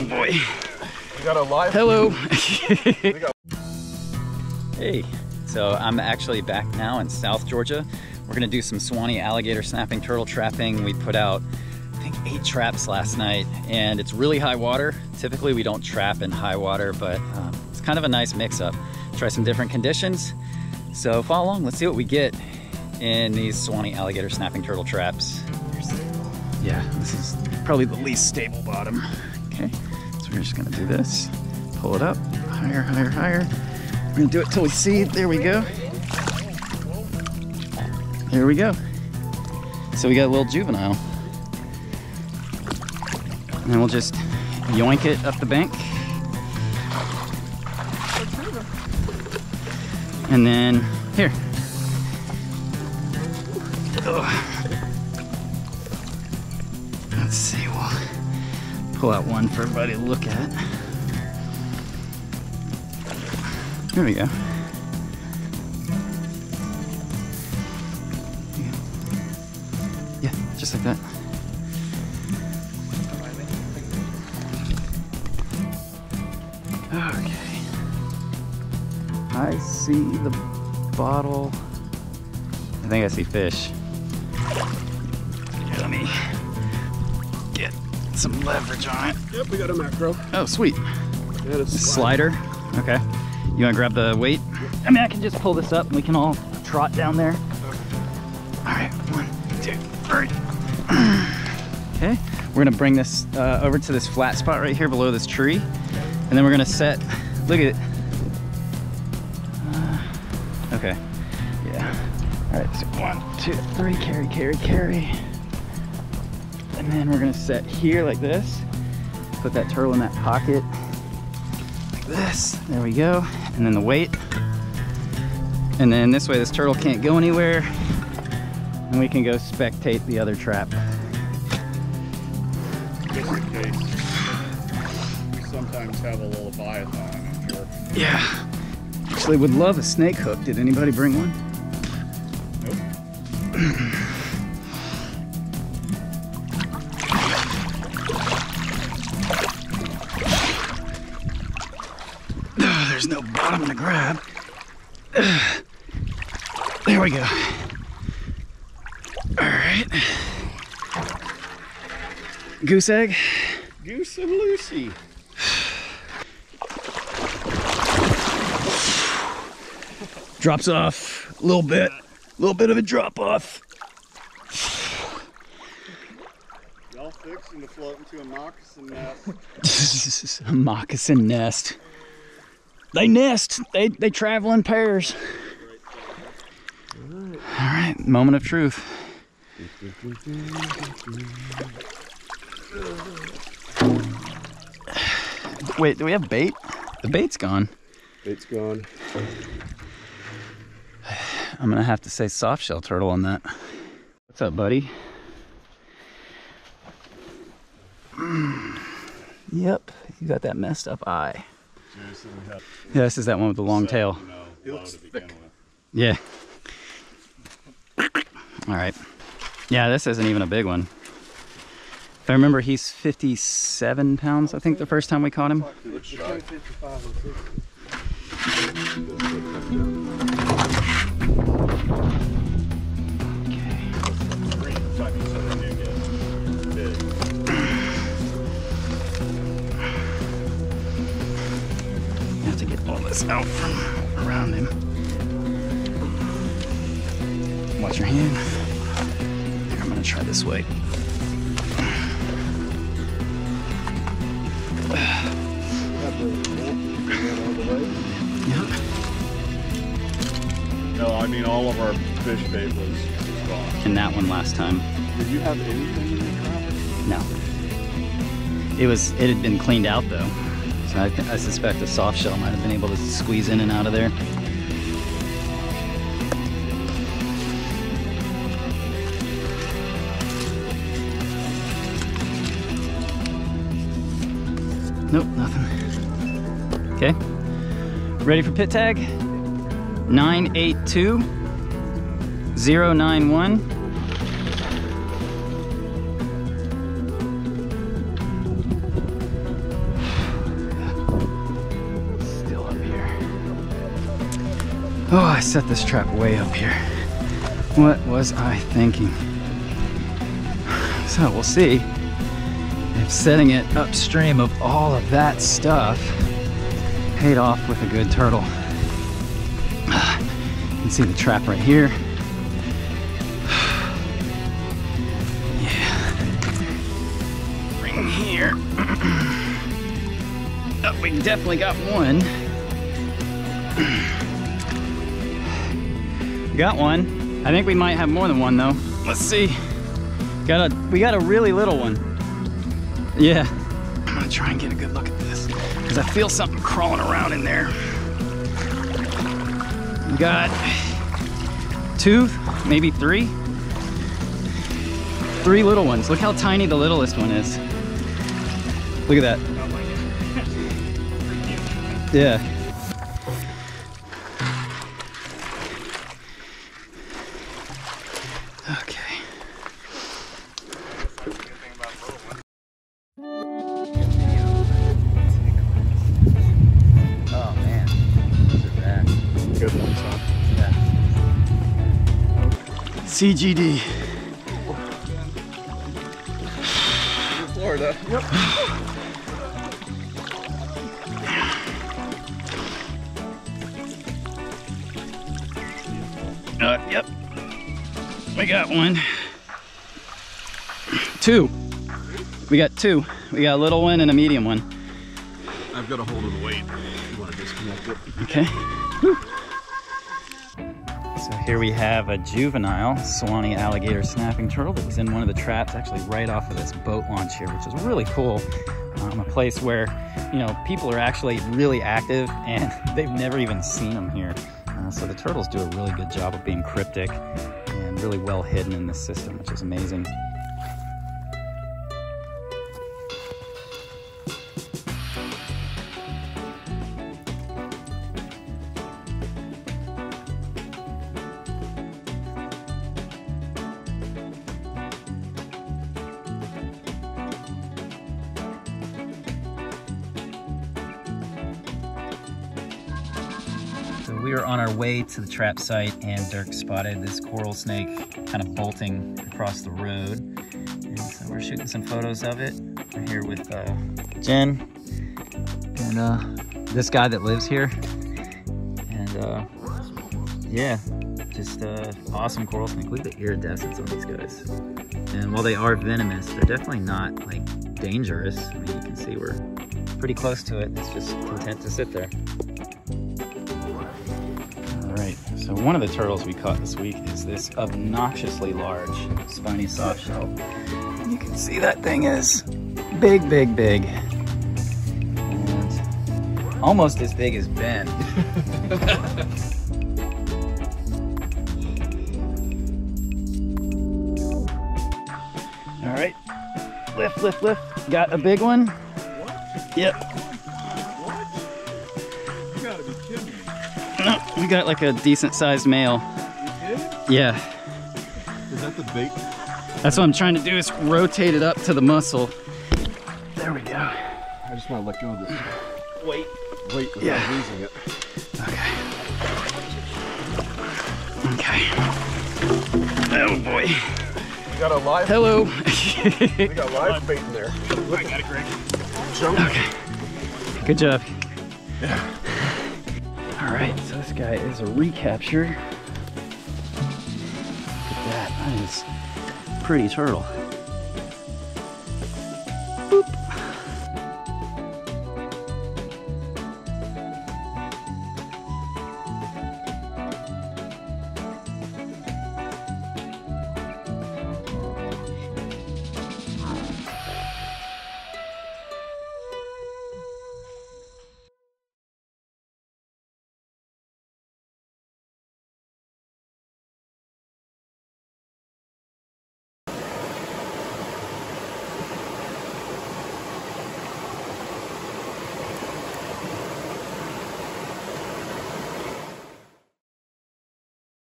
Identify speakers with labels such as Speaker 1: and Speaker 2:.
Speaker 1: Oh boy.
Speaker 2: We got a live.
Speaker 1: Hello. hey, so I'm actually back now in South Georgia. We're gonna do some Suwannee alligator snapping turtle trapping. We put out, I think eight traps last night and it's really high water. Typically we don't trap in high water, but um, it's kind of a nice mix up. Try some different conditions. So follow along, let's see what we get in these Suwannee alligator snapping turtle traps. Yeah, this is probably the least stable bottom. We're just gonna do this. Pull it up, higher, higher, higher. We're gonna do it till we see, it. there we go. There we go. So we got a little juvenile. And we'll just yoink it up the bank. And then, here. Let's see, pull out one for everybody to look at. There we go. Yeah, just like that. Okay. I see the bottle. I think I see fish. Some leverage on it.
Speaker 2: Yep, we got a macro.
Speaker 1: Oh, sweet.
Speaker 2: Yeah, it's
Speaker 1: Slider. Okay. You want to grab the weight? I mean, I can just pull this up and we can all trot down there. All right, one, two, three. Okay, we're gonna bring this uh, over to this flat spot right here below this tree. And then we're gonna set, look at it. Uh, okay, yeah. All right, so one, two, three, carry, carry, carry. And then we're gonna set here like this. Put that turtle in that pocket like this. There we go. And then the weight. And then this way this turtle can't go anywhere. And we can go spectate the other trap.
Speaker 2: just in case. We sometimes have a little biathlon, I'm sure.
Speaker 1: Yeah. Actually would love a snake hook. Did anybody bring one?
Speaker 2: Nope.
Speaker 1: there's no bottom to grab. Ugh. There we go. All right. Goose egg.
Speaker 2: Goose and Lucy.
Speaker 1: Drops off a little bit. A little bit of a drop off.
Speaker 2: Y'all fixing to float into a moccasin nest.
Speaker 1: a moccasin nest. They nest. They they travel in pairs. All right, moment of truth. Wait, do we have bait? The bait's gone.
Speaker 2: Bait's gone.
Speaker 1: I'm gonna have to say soft shell turtle on that. What's up, buddy? Mm. Yep, you got that messed up eye.
Speaker 2: Seriously, we have
Speaker 1: Yeah, this is that one with the long tail.
Speaker 2: No,
Speaker 3: It looks thick.
Speaker 1: Yeah. All right. Yeah, this isn't even a big one. If I remember, he's 57 pounds, I think, the first time we caught him. This out from around him. Watch your hand. Here, I'm gonna try this way. Yep.
Speaker 2: No, I mean all of our fish bait was, was gone.
Speaker 1: And that one last time.
Speaker 2: Did you have anything in your?
Speaker 1: No. It was. It had been cleaned out though, so I, I suspect a soft shell might have been able to squeeze in and out of there. Nope, nothing. Okay. Ready for pit tag? 982 091. Oh, I set this trap way up here. What was I thinking? So we'll see if setting it upstream of all of that stuff paid off with a good turtle. You can see the trap right here. Yeah. Ring here. Oh, we definitely got one. Got one. I think we might have more than one though. Let's see. Got a we got a really little one. Yeah. I'm gonna try and get a good look at this. Because I feel something crawling around in there. We got two, maybe three. Three little ones. Look how tiny the littlest one is. Look at that. Oh
Speaker 2: yeah.
Speaker 1: CGD.
Speaker 2: Florida. Yep.
Speaker 1: Uh, yep. We got one. Two. We got two. We got a little one and a medium one.
Speaker 2: I've got a hold of the weight. You want to disconnect it?
Speaker 1: Okay. Whew. So here we have a juvenile Suwannee alligator snapping turtle that was in one of the traps, actually right off of this boat launch here, which is really cool. Um, a place where, you know, people are actually really active and they've never even seen them here. Uh, so the turtles do a really good job of being cryptic and really well hidden in this system, which is amazing. We were on our way to the trap site and Dirk spotted this coral snake kind of bolting across the road. And so we're shooting some photos of it. We're here with uh, Jen and uh, this guy that lives here. And uh, yeah, just uh, awesome coral snake. Look at the iridescence on these guys. And while they are venomous, they're definitely not like dangerous. I mean, you can see we're pretty close to it. It's just content to sit there. So one of the turtles we caught this week is this obnoxiously large spiny soft shell. You can see that thing is big, big, big. And almost as big as Ben. All right, lift, lift, lift. Got a big one. Yep. We got like a decent sized male. Yeah.
Speaker 2: Is that the bait?
Speaker 1: That's what I'm trying to do is rotate it up to the muscle. There we go.
Speaker 2: I just want to let go of this
Speaker 1: Wait.
Speaker 2: weight without
Speaker 1: Yeah.
Speaker 2: losing it.
Speaker 1: Okay. Okay. Oh boy.
Speaker 2: We got a live.
Speaker 1: Hello.
Speaker 2: We got live bait in there. Look, I got it, Greg. Jump.
Speaker 1: okay. Good job. All right, so this guy is a recapture. Look at that. That is pretty turtle.